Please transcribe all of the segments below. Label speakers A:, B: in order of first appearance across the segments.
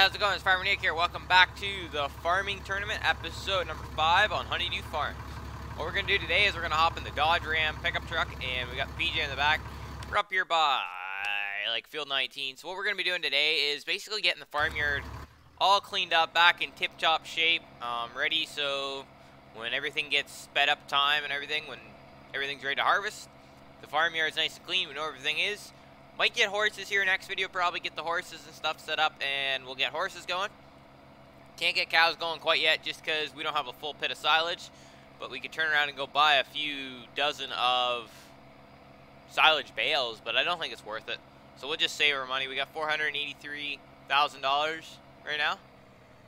A: How's it going? It's Farmer Nick here. Welcome back to the farming tournament, episode number five on Honeydew Farms. What we're gonna do today is we're gonna hop in the Dodge Ram pickup truck, and we got PJ in the back. We're up here by like field 19. So what we're gonna be doing today is basically getting the farmyard all cleaned up, back in tip-top shape, um, ready so when everything gets sped up time and everything, when everything's ready to harvest, the farmyard's nice and clean. We know everything is. Might get horses here next video, probably get the horses and stuff set up, and we'll get horses going. Can't get cows going quite yet just because we don't have a full pit of silage, but we could turn around and go buy a few dozen of silage bales, but I don't think it's worth it. So we'll just save our money. We got $483,000 right now.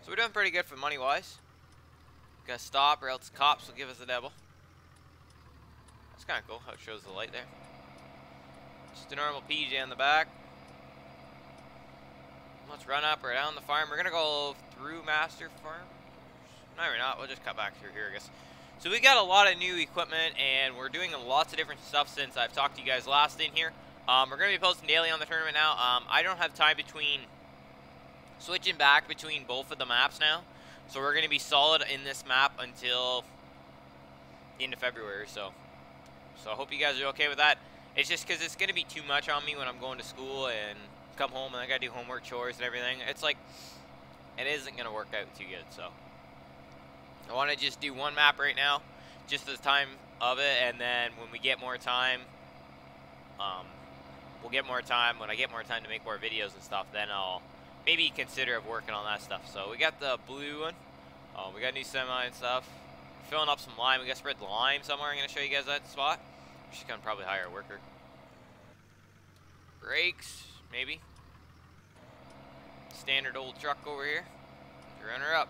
A: So we're doing pretty good for money-wise. Gotta stop or else cops will give us a devil. That's kind of cool how it shows the light there. Just a normal PJ on the back. Let's run up down the farm. We're gonna go through Master Farm. No, we're not. We'll just cut back through here, I guess. So we got a lot of new equipment, and we're doing lots of different stuff since I've talked to you guys last in here. Um, we're gonna be posting daily on the tournament now. Um, I don't have time between switching back between both of the maps now, so we're gonna be solid in this map until the end of February. So, so I hope you guys are okay with that. It's just because it's going to be too much on me when I'm going to school and come home and I got to do homework, chores, and everything. It's like, it isn't going to work out too good, so. I want to just do one map right now, just the time of it, and then when we get more time, um, we'll get more time. When I get more time to make more videos and stuff, then I'll maybe consider of working on that stuff. So we got the blue one. Um, we got new semi and stuff. Filling up some lime. We got spread lime somewhere. I'm going to show you guys that spot. She's gonna probably hire a worker. Brakes, maybe. Standard old truck over here. Run her up.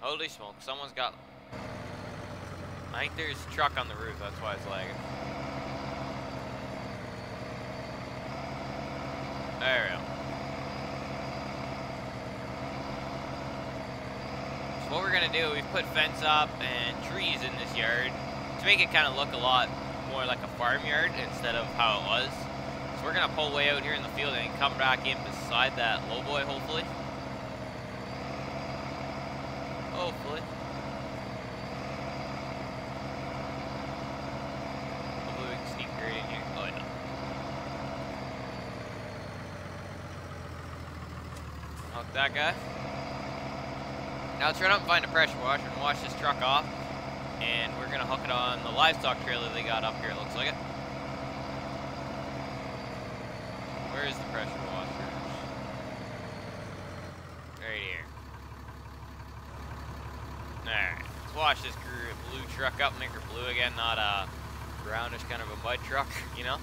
A: Holy smoke, someone's got... I think there's a truck on the roof, that's why it's lagging. There we go. What we're going to do, we've put fence up and trees in this yard to make it kind of look a lot more like a farmyard instead of how it was. So we're going to pull way out here in the field and come back in beside that low boy, hopefully. Hopefully. Hopefully we can sneak in here. Oh, that guy. Now let's run up and find a pressure washer and wash this truck off. And we're gonna hook it on the livestock trailer they got up here, it looks like it. Where is the pressure washer? Right here. Alright, let's wash this blue truck up, make her blue again, not a brownish kind of a mud truck, you know?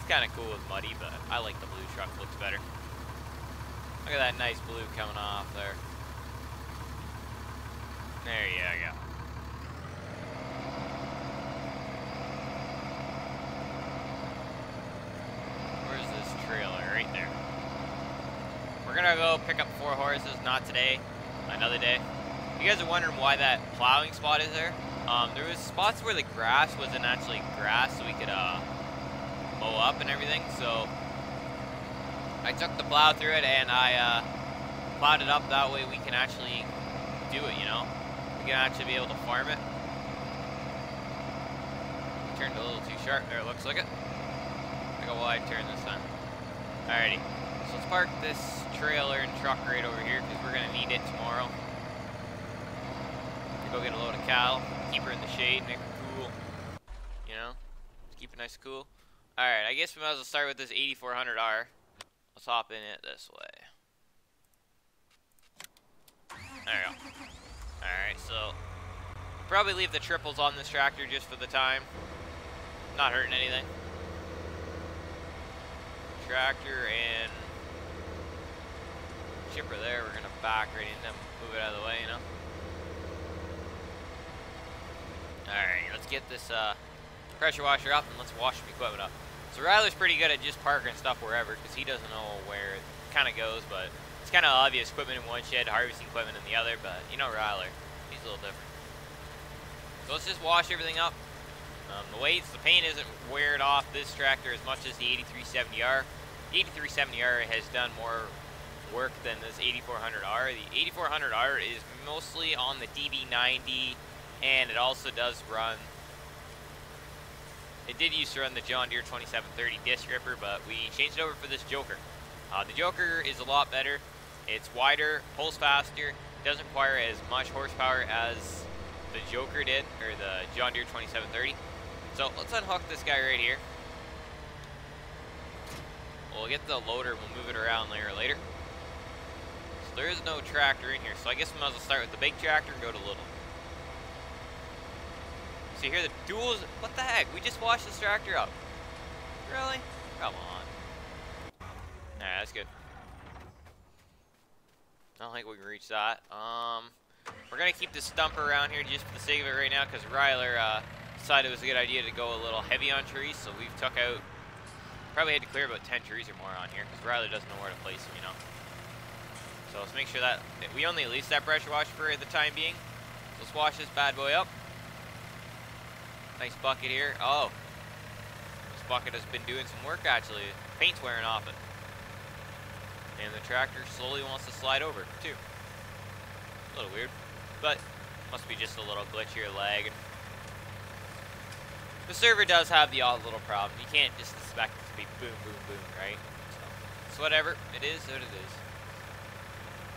A: It's kind of cool with muddy, but I like the blue truck, looks better. Look at that nice blue coming off there. There you go. Where's this trailer? Right there. We're gonna go pick up four horses, not today, another day. You guys are wondering why that plowing spot is there, um, there was spots where the grass wasn't actually grass, so we could uh, mow up and everything. So I took the plow through it and I uh, plowed it up. That way we can actually do it, you know actually be able to farm it. Turned a little too sharp there, it looks like it. Like a wide turn this time. Alrighty, so let's park this trailer and truck right over here because we're going to need it tomorrow. To go get a load of cattle, keep her in the shade, make her cool. You know, keep it nice and cool. Alright, I guess we might as well start with this 8400R. Let's hop in it this way. There we go. Alright, so probably leave the triples on this tractor just for the time. Not hurting anything. Tractor and chipper there, we're gonna back right in them, move it out of the way, you know. Alright, let's get this uh, pressure washer up and let's wash some equipment up. So Ryler's pretty good at just parking stuff wherever because he doesn't know where it kind of goes, but kind of obvious equipment in one shed, harvesting equipment in the other, but you know Ryler, he's a little different. So let's just wash everything up. Um, the weights, the paint isn't wearing off this tractor as much as the 8370R. The 8370R has done more work than this 8400R. The 8400R is mostly on the DB90 and it also does run it did used to run the John Deere 2730 disc ripper, but we changed it over for this Joker. Uh, the Joker is a lot better. It's wider, pulls faster, doesn't require as much horsepower as the Joker did, or the John Deere 2730. So let's unhook this guy right here. We'll get the loader, we'll move it around later later. So there is no tractor in here, so I guess we might as well start with the big tractor and go to little. So here the duals, what the heck? We just washed this tractor up. Really? Come on. Alright, that's good. I don't think we can reach that. Um, we're gonna keep this stumper around here just for the sake of it right now, because Ryler uh, decided it was a good idea to go a little heavy on trees, so we've took out, probably had to clear about 10 trees or more on here, because Ryler doesn't know where to place them, you know. So let's make sure that, we only lease that pressure wash for the time being. Let's wash this bad boy up. Nice bucket here. Oh, this bucket has been doing some work actually. Paint's wearing off it. And the tractor slowly wants to slide over too. A little weird, but must be just a little glitch here, lag. The server does have the odd little problem. You can't just expect it to be boom, boom, boom, right? So, whatever. It is what it is.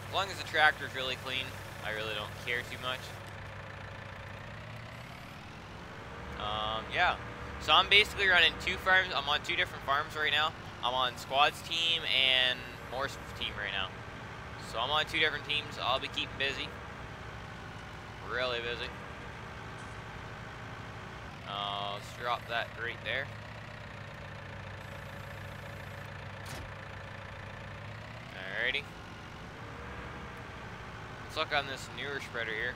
A: As long as the tractor's really clean, I really don't care too much. Um, yeah. So I'm basically running two farms. I'm on two different farms right now. I'm on Squad's team and Morse team right now. So I'm on two different teams. I'll be keeping busy. Really busy. Uh, let's drop that right there. Alrighty. Let's look on this newer spreader here.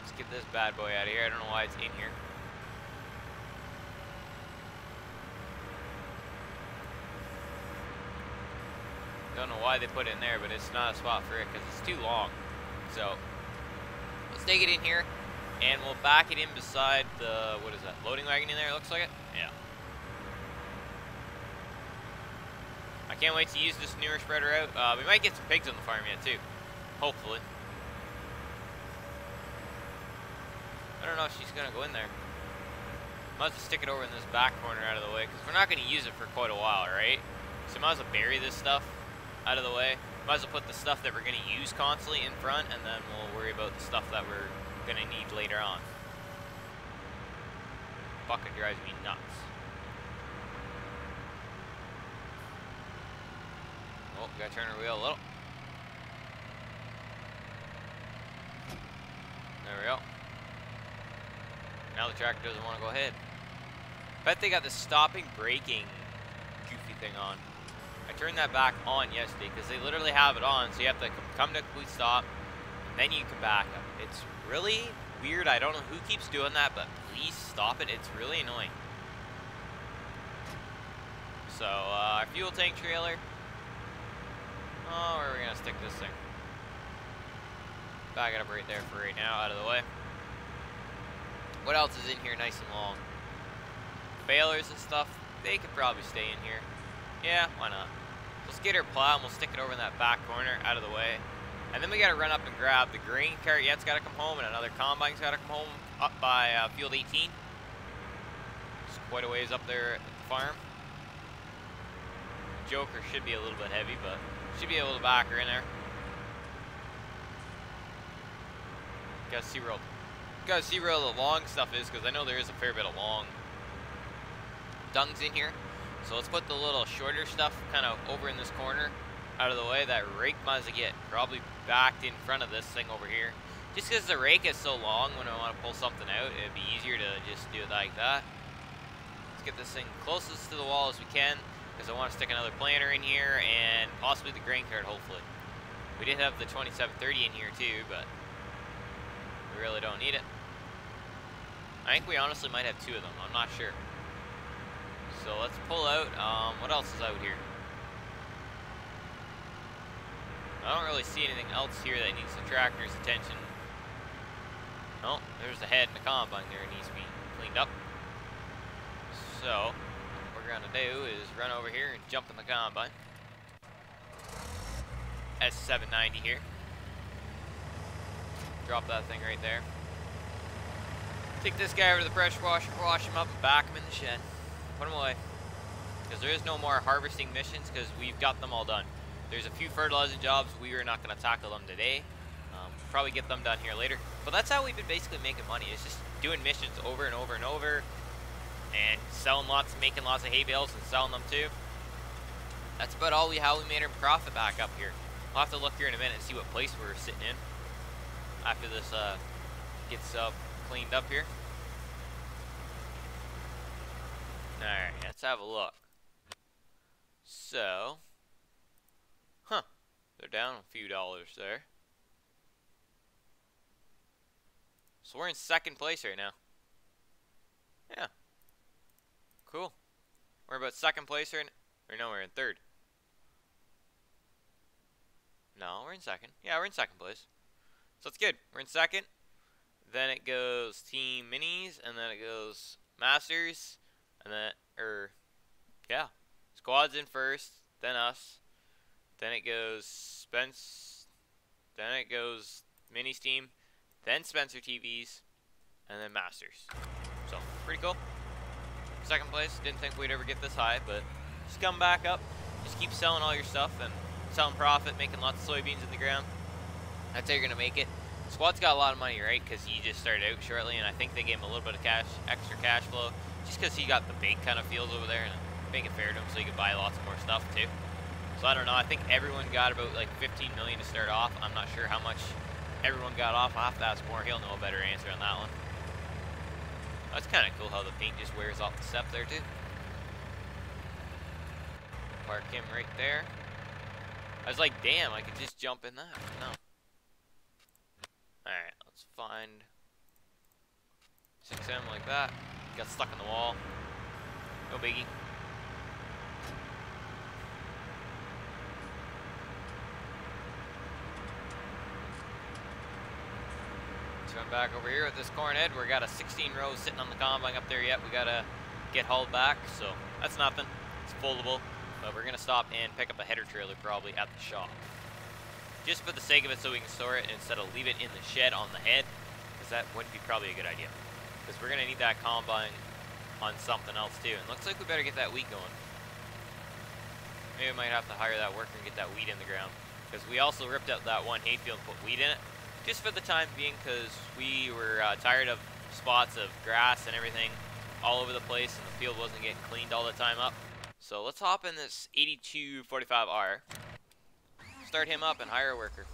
A: Let's get this bad boy out of here. I don't know why it's in here. I don't know why they put it in there, but it's not a spot for it because it's too long. So let's take it in here and we'll back it in beside the, what is that, loading wagon in there, it looks like it? Yeah. I can't wait to use this newer spreader out. Uh, we might get some pigs on the farm yet too, hopefully. I don't know if she's gonna go in there. Might as well stick it over in this back corner out of the way, because we're not gonna use it for quite a while, right? So might as well bury this stuff out of the way. Might as well put the stuff that we're going to use constantly in front, and then we'll worry about the stuff that we're going to need later on. Fucking drives me nuts. Oh, gotta turn our wheel a little. There we go. Now the tractor doesn't want to go ahead. Bet they got the stopping braking goofy thing on. I turned that back on yesterday because they literally have it on, so you have to come to a complete stop, and then you can back up. It's really weird. I don't know who keeps doing that, but please stop it. It's really annoying. So, uh, our fuel tank trailer. Oh, where are we going to stick this thing? Back it up right there for right now, out of the way. What else is in here nice and long? Balers and stuff, they could probably stay in here. Yeah, why not? Let's get her plow and we'll stick it over in that back corner out of the way. And then we gotta run up and grab the grain cart. Yeah, it's gotta come home, and another combine's gotta come home up by uh, field 18. It's quite a ways up there at the farm. Joker should be a little bit heavy, but should be able to back her in there. Gotta see where, gotta see where the long stuff is, because I know there is a fair bit of long dungs in here. So let's put the little shorter stuff kind of over in this corner out of the way. That rake might get probably backed in front of this thing over here. Just because the rake is so long when I want to pull something out, it'd be easier to just do it like that. Let's get this thing closest to the wall as we can because I want to stick another planter in here and possibly the grain cart, hopefully. We did have the 2730 in here too, but we really don't need it. I think we honestly might have two of them. I'm not sure. So let's pull out. Um, what else is out here? I don't really see anything else here that needs the tractor's attention. Oh, there's the head and the combine there. It needs to be cleaned up. So, what we're gonna do is run over here and jump in the combine. S790 here. Drop that thing right there. Take this guy over to the pressure washer, wash him up, and back him in the shed. Put him away. Because there is no more harvesting missions because we've got them all done. There's a few fertilizing jobs. We are not going to tackle them today. Um, probably get them done here later. But that's how we've been basically making money. It's just doing missions over and over and over. And selling lots, making lots of hay bales and selling them too. That's about all we how we made our profit back up here. I'll have to look here in a minute and see what place we're sitting in. After this uh, gets uh, cleaned up here. Alright, let's have a look. So, huh, they're down a few dollars there. So we're in second place right now. Yeah. Cool. We're about second place now. Or no, we're in third. No, we're in second. Yeah, we're in second place. So it's good. We're in second. Then it goes Team Minis, and then it goes Masters, and then, or, yeah. Squad's in first, then us. Then it goes Spence. Then it goes Minis team. Then Spencer TVs. And then Masters. So, pretty cool. Second place. Didn't think we'd ever get this high, but just come back up. Just keep selling all your stuff and selling profit, making lots of soybeans in the ground. That's how you're to make it. Squad's got a lot of money, right? Because he just started out shortly, and I think they gave him a little bit of cash, extra cash flow, just because he got the big kind of fields over there, and make it fair to him so he could buy lots more stuff too. So I don't know. I think everyone got about like 15 million to start off. I'm not sure how much everyone got off. I'll have to ask more. He'll know a better answer on that one. That's kind of cool how the paint just wears off the step there too. Park him right there. I was like, damn, I could just jump in that. No. Alright, let's 6M like that. Got stuck in the wall. No biggie. Run back over here with this corn head. We got a 16 row sitting on the combine up there yet. We gotta get hauled back, so that's nothing. It's foldable, but we're gonna stop and pick up a header trailer probably at the shop just for the sake of it so we can store it instead of leave it in the shed on the head, because that would be probably a good idea. Because we're going to need that combine on something else too. And looks like we better get that wheat going. Maybe we might have to hire that worker and get that wheat in the ground. Because we also ripped out that one hayfield and put wheat in it. Just for the time being, because we were uh, tired of spots of grass and everything all over the place and the field wasn't getting cleaned all the time up. So let's hop in this 8245R start him up and hire a worker.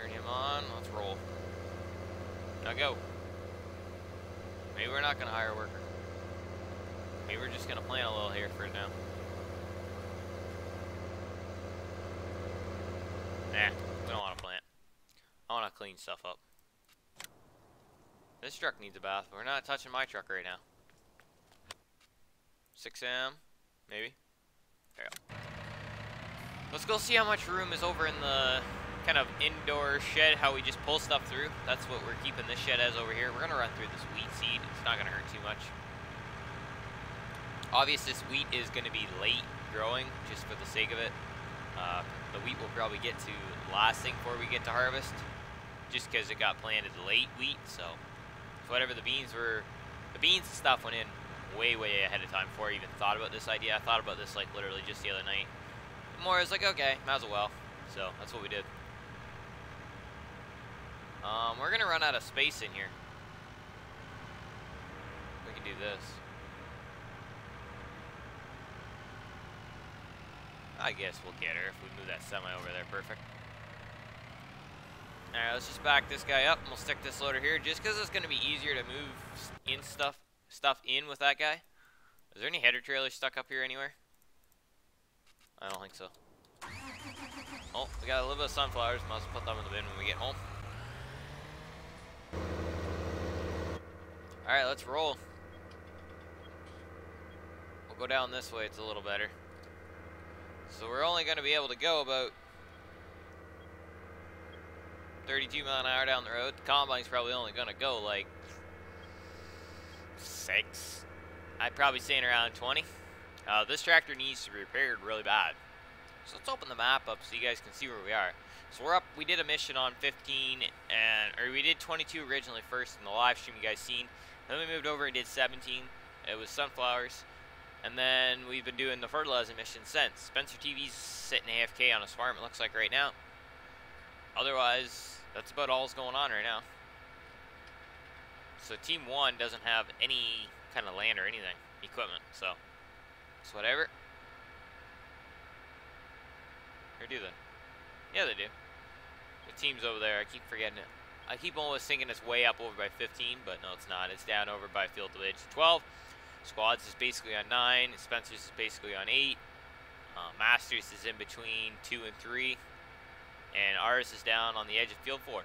A: Turn him on, let's roll. Now go. Maybe we're not going to hire a worker. Maybe we're just going to plan a little here for now. Nah, we don't want to plant. I want to clean stuff up. This truck needs a bath, but we're not touching my truck right now. 6M. Maybe? There. Let's go see how much room is over in the kind of indoor shed, how we just pull stuff through. That's what we're keeping this shed as over here. We're going to run through this wheat seed. It's not going to hurt too much. Obviously, this wheat is going to be late growing, just for the sake of it. Uh, the wheat will probably get to last thing before we get to harvest, just because it got planted late wheat. So, so whatever the beans were, the beans and stuff went in way, way ahead of time before I even thought about this idea. I thought about this like literally just the other night. more, I was like, okay, might as well. So that's what we did. Um, we're gonna run out of space in here. We can do this. I guess we'll get her if we move that semi over there. Perfect. Alright, let's just back this guy up and we'll stick this loader here just because it's going to be easier to move in stuff stuff in with that guy? Is there any header trailers stuck up here anywhere? I don't think so. Oh, we got a little bit of sunflowers. Might as well put them in the bin when we get home. Alright, let's roll. We'll go down this way. It's a little better. So we're only going to be able to go about 32 mile an hour down the road. The combine's probably only gonna go like six. I'd probably say around 20. Uh, this tractor needs to be repaired really bad. So let's open the map up so you guys can see where we are. So we're up, we did a mission on 15, and or we did 22 originally first in the live stream you guys seen. Then we moved over and did 17. It was sunflowers. And then we've been doing the fertilizer mission since. Spencer TV's sitting AFK on his farm, it looks like right now. Otherwise, that's about all's going on right now. So Team 1 doesn't have any kind of land or anything, equipment, so it's whatever. Or do they? Yeah, they do. The team's over there. I keep forgetting it. I keep almost thinking it's way up over by 15, but no, it's not. It's down over by Field Village 12. Squads is basically on 9. Spencer's is basically on 8. Uh, Masters is in between 2 and 3. And ours is down on the edge of Field 4.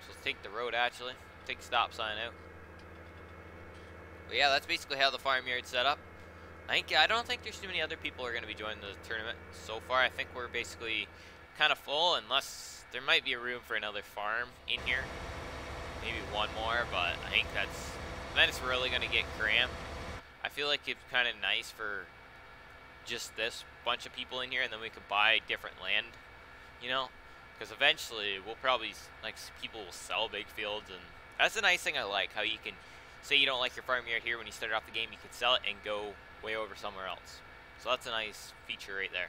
A: So let's take the road, actually. Take the stop sign out. But yeah, that's basically how the farmyard's set up. I think I don't think there's too many other people who are going to be joining the tournament so far. I think we're basically kind of full, unless there might be a room for another farm in here. Maybe one more, but I think that's then it's really going to get cramped. I feel like it's kind of nice for just this bunch of people in here, and then we could buy different land, you know? Because eventually we'll probably like people will sell big fields, and that's the nice thing I like. How you can say you don't like your farm farmyard here when you start off the game, you can sell it and go way over somewhere else. So that's a nice feature right there.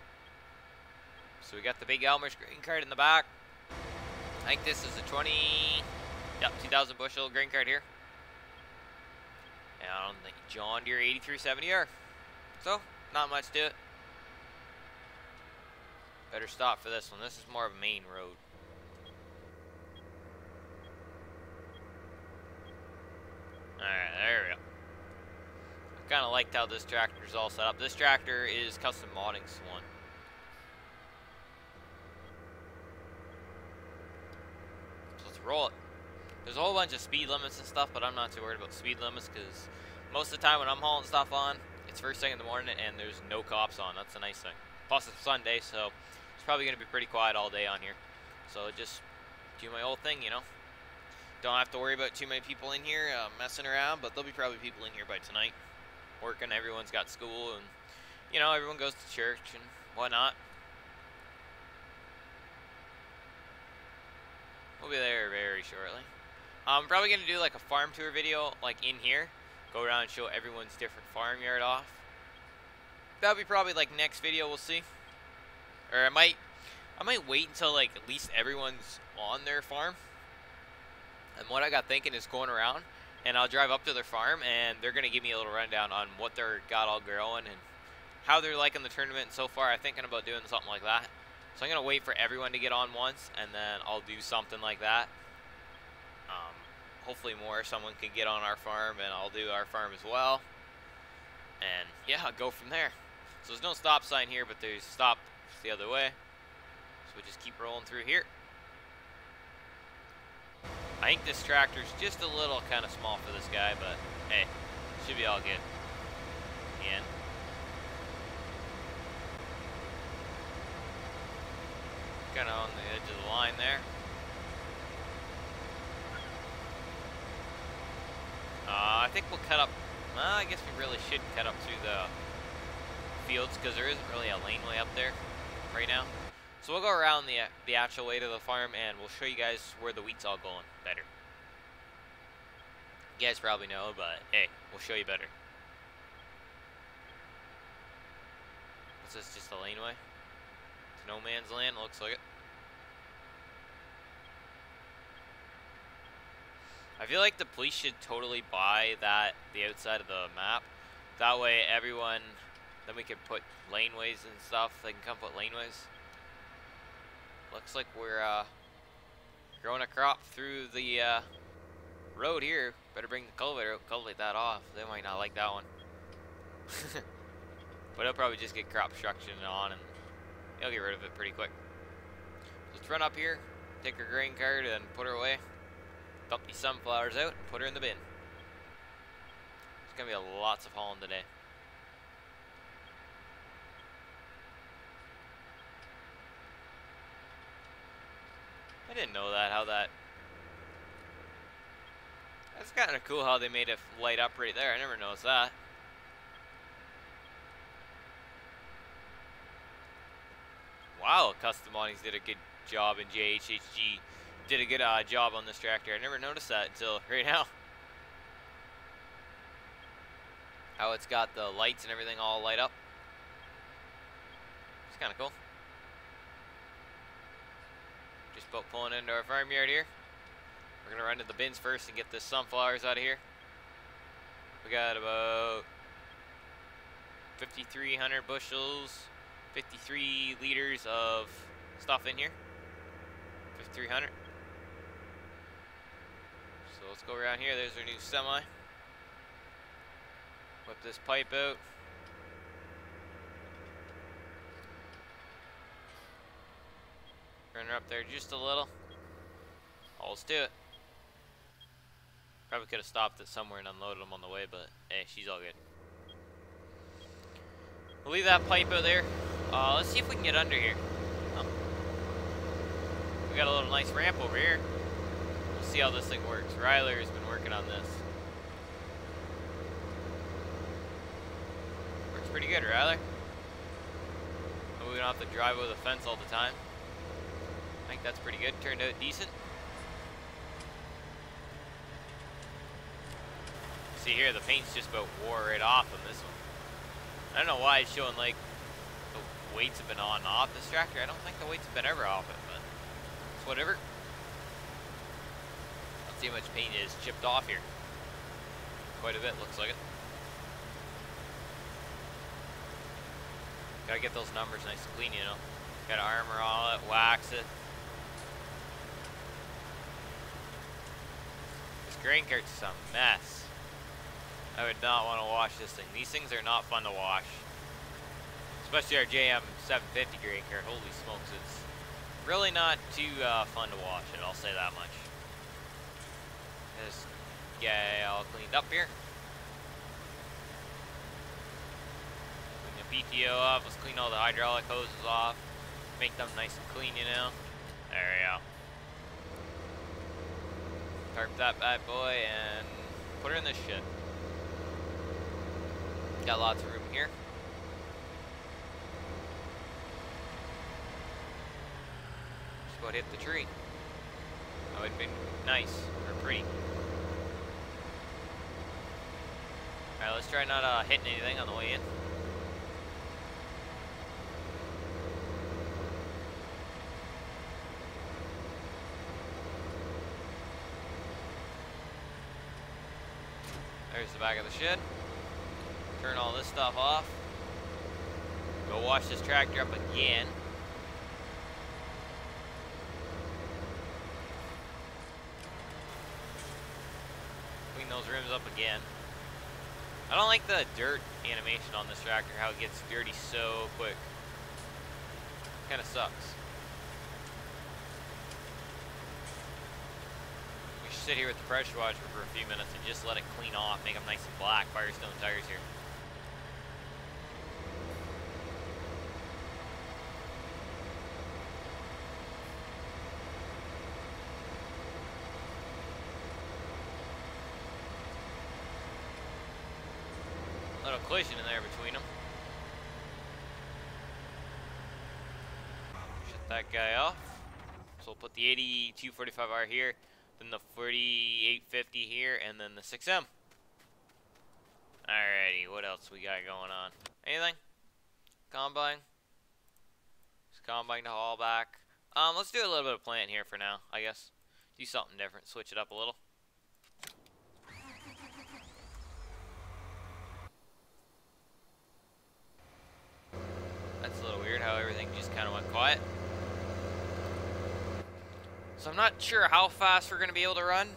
A: So we got the big Elmer's grain cart in the back. I think this is a 20, yep, 2,000 bushel grain cart here. And on the John Deere 8370R. So, not much to it. Better stop for this one. This is more of a main road. Alright, there we go I kind of liked how this tractor is all set up. This tractor is custom modding one. So let's roll it. There's a whole bunch of speed limits and stuff, but I'm not too worried about speed limits because most of the time when I'm hauling stuff on, it's first thing in the morning and there's no cops on. That's a nice thing. Plus it's Sunday, so it's probably going to be pretty quiet all day on here. So just do my old thing, you know. Don't have to worry about too many people in here uh, messing around, but there'll be probably people in here by tonight working. Everyone's got school, and you know everyone goes to church and whatnot. We'll be there very shortly. I'm probably gonna do like a farm tour video, like in here. Go around and show everyone's different farmyard off. That'll be probably like next video. We'll see. Or I might, I might wait until like at least everyone's on their farm. And what I got thinking is going around and I'll drive up to their farm, and they're going to give me a little rundown on what they're got all growing and how they're liking the tournament so far. I'm thinking about doing something like that. So I'm going to wait for everyone to get on once, and then I'll do something like that. Um, hopefully more someone can get on our farm, and I'll do our farm as well. And, yeah, I'll go from there. So there's no stop sign here, but there's stop the other way. So we just keep rolling through here. I think this tractor's just a little kind of small for this guy, but hey, should be all good. Again. Kind of on the edge of the line there. Uh, I think we'll cut up, well, I guess we really should cut up through the fields because there isn't really a laneway up there right now. So we'll go around the, the actual way to the farm and we'll show you guys where the wheat's all going better. You guys probably know, but hey, we'll show you better. Is this just a laneway? No man's land, looks like it. I feel like the police should totally buy that, the outside of the map. That way everyone, then we can put laneways and stuff. They can come put laneways. Looks like we're uh, growing a crop through the uh, road here. Better bring the culvert out, cultivate that off. They might not like that one. but it'll probably just get crop destruction on and he'll get rid of it pretty quick. Let's run up here, take her grain cart and put her away. Dump these sunflowers out and put her in the bin. It's going to be a lots of hauling today. I didn't know that, how that... That's kind of cool how they made it light up right there. I never noticed that. Wow, Custom Awnings did a good job and JHHG did a good uh, job on this tractor. I never noticed that until right now. How it's got the lights and everything all light up. It's kind of cool. Just about pulling into our farmyard here. We're going to run to the bins first and get the sunflowers out of here. We got about 5,300 bushels, 53 liters of stuff in here. 5,300. So let's go around here. There's our new semi. Whip this pipe out. Run her up there just a little. Oh, let's do it. Probably could have stopped it somewhere and unloaded them on the way, but hey, she's all good. We'll leave that pipe out there. Uh, let's see if we can get under here. Oh. We got a little nice ramp over here. We'll see how this thing works. Ryler has been working on this. Works pretty good, Ryler. we don't have to drive over the fence all the time. I think that's pretty good. Turned out decent. See here, the paint's just about wore right off on this one. I don't know why it's showing like weights have been on and off this tractor. I don't think the weights have been ever off it, but it's whatever. Let's see how much paint is chipped off here. Quite a bit, looks like it. Gotta get those numbers nice and clean, you know. Gotta armor all it, wax it. grain cart's is a mess. I would not want to wash this thing. These things are not fun to wash. Especially our JM 750 grain cart. Holy smokes, it's really not too uh, fun to wash it, I'll say that much. Just get all cleaned up here. Clean the PTO off. Let's clean all the hydraulic hoses off. Make them nice and clean, you know. There we go tarp that bad boy and put her in this shit. Got lots of room here. About hit the tree. That would have been nice or pretty. Alright, let's try not uh, hitting anything on the way in. There's the back of the shed. Turn all this stuff off. Go wash this tractor up again. Clean those rims up again. I don't like the dirt animation on this tractor, how it gets dirty so quick. Kind of sucks. We should sit here with the pressure washer for a few minutes and just let it clean off, make them nice and black, Firestone tires here. Little collision in there between them. Shut that guy off. So we'll put the 8245R here then the 4850 here, and then the 6M. Alrighty, what else we got going on? Anything? Combine? Just combine to haul back. Um, let's do a little bit of plant here for now, I guess. Do something different, switch it up a little. That's a little weird how everything just kind of went quiet. So I'm not sure how fast we're going to be able to run.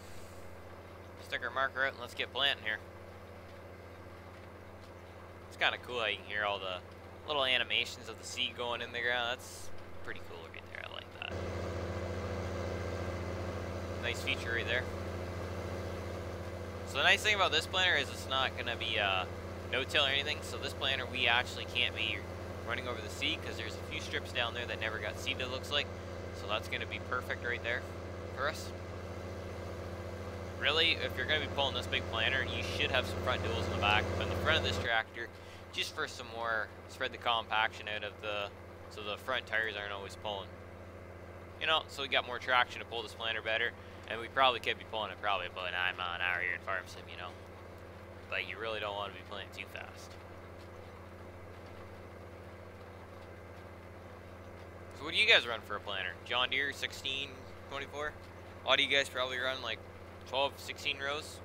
A: Stick our marker out and let's get planting here. It's kind of cool how you can hear all the little animations of the seed going in the ground. That's pretty cool right there. I like that. Nice feature right there. So the nice thing about this planter is it's not going to be uh, no-till or anything. So this planter, we actually can't be running over the seed because there's a few strips down there that never got seeded, it looks like. So that's going to be perfect right there for us. Really, if you're going to be pulling this big planter, you should have some front duals in the back. But in the front of this tractor, just for some more, spread the compaction out of the, so the front tires aren't always pulling. You know, so we got more traction to pull this planter better. And we probably could be pulling it probably about 9 mile an hour here in Farm Sim, you know. But you really don't want to be playing too fast. So what do you guys run for a planter? John Deere 16, 24? A lot of you guys probably run like 12, 16 rows.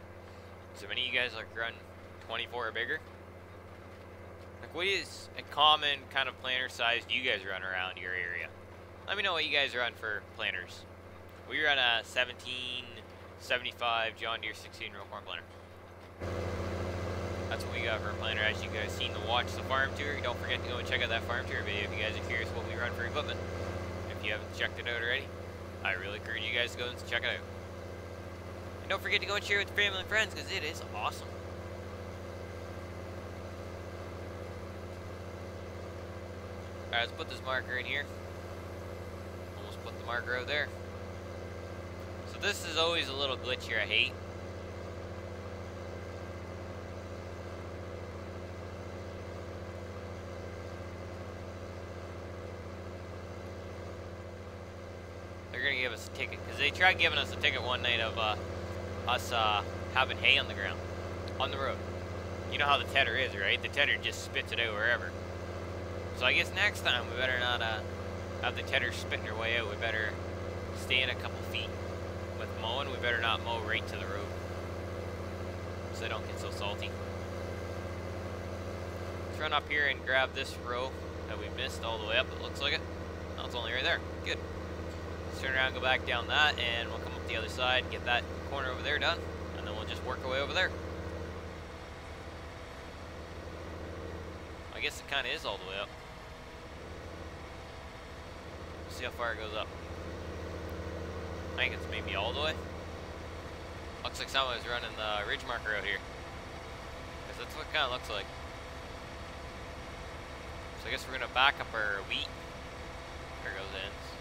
A: So many of you guys like run 24 or bigger. Like what is a common kind of planter size do you guys run around your area? Let me know what you guys run for planters. We run a 1775 John Deere 16 row corn planter. That's what we got for a planter. As you guys seen to watch the farm tour, don't forget to go and check out that farm tour video if you guys are curious what we run for equipment. If you haven't checked it out already, I really encourage you guys to go and check it out. And don't forget to go and share it with family and friends because it is awesome. Alright, let's put this marker in here. Almost put the marker out there. So this is always a little glitch here I hate. Give us a ticket because they tried giving us a ticket one night of uh, us uh, having hay on the ground, on the road. You know how the tedder is, right? The tedder just spits it out wherever. So I guess next time we better not uh, have the tedder spitting their way out. We better stay in a couple feet. With mowing, we better not mow right to the road so they don't get so salty. Let's run up here and grab this row that we missed all the way up, it looks like it. No, it's only right there. Good. Let's turn around, go back down that, and we'll come up the other side, get that corner over there done, and then we'll just work our way over there. I guess it kind of is all the way up. see how far it goes up. I think it's maybe all the way. Looks like someone's running the ridge marker out here. Because that's what it kind of looks like. So I guess we're going to back up our wheat. There goes ends.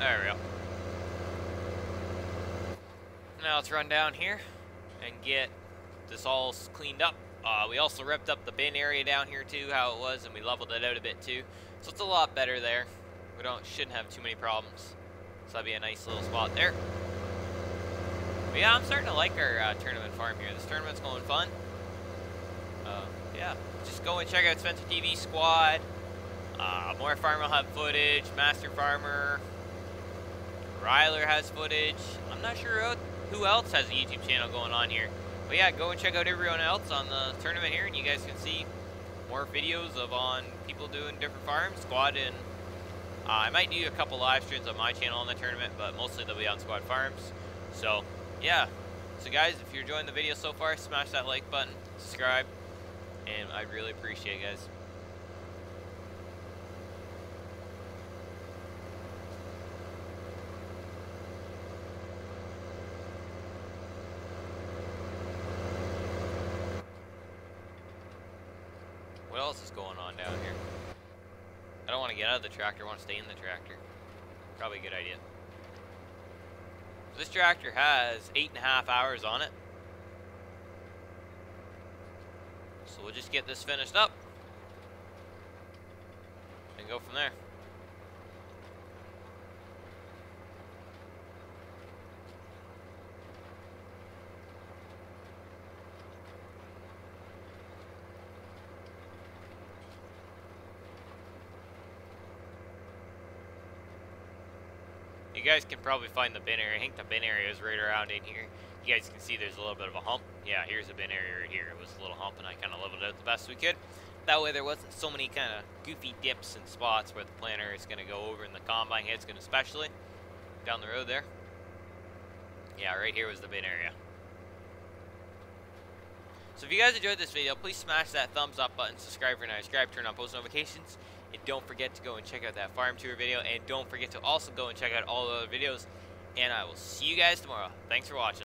A: There we go. Now let's run down here and get this all cleaned up. Uh, we also ripped up the bin area down here too, how it was, and we leveled it out a bit too. So it's a lot better there. We don't shouldn't have too many problems. So that'd be a nice little spot there. But yeah, I'm starting to like our uh, tournament farm here. This tournament's going fun. Uh, yeah, just go and check out Spencer TV Squad. Uh, more Farmer Hub footage. Master Farmer. Ryler has footage. I'm not sure who else has a YouTube channel going on here. But yeah, go and check out everyone else on the tournament here, and you guys can see more videos of on people doing different farms, squad, and uh, I might do a couple live streams on my channel on the tournament, but mostly they'll be on squad farms. So yeah, so guys, if you're enjoying the video so far, smash that like button, subscribe, and I'd really appreciate it, guys. Else is going on down here? I don't want to get out of the tractor, I want to stay in the tractor. Probably a good idea. This tractor has eight and a half hours on it. So we'll just get this finished up and go from there. You guys can probably find the bin area. I think the bin area is right around in here. You guys can see there's a little bit of a hump. Yeah, here's a bin area right here. It was a little hump, and I kind of leveled it out the best we could. That way there wasn't so many kind of goofy dips and spots where the planter is going to go over and the combine head's going to especially. Down the road there. Yeah, right here was the bin area. So if you guys enjoyed this video, please smash that thumbs up button, subscribe if you're not subscribed, turn on post notifications, and don't forget to go and check out that farm tour video, and don't forget to also go and check out all the other videos, and I will see you guys tomorrow. Thanks for watching.